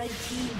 Red team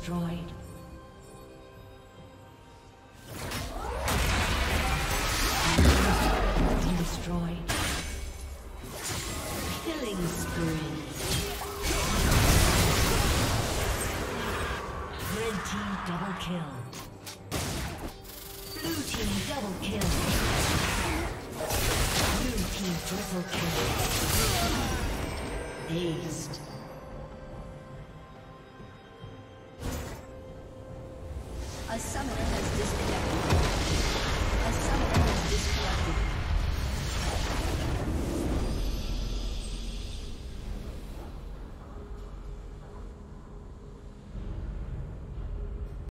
destroyed. Killing spree. Red team double kill. Blue team double kill. Blue team triple kill. Aced.